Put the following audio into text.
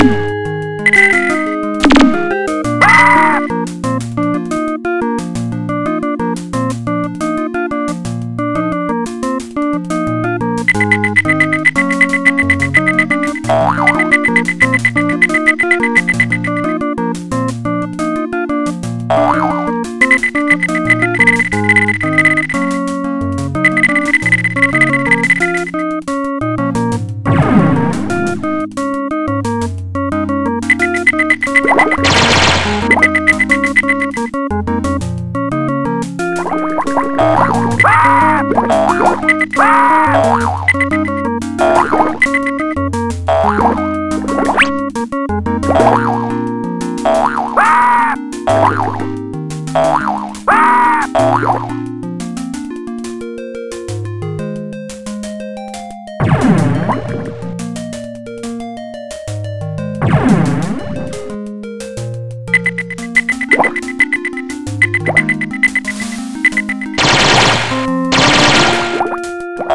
you you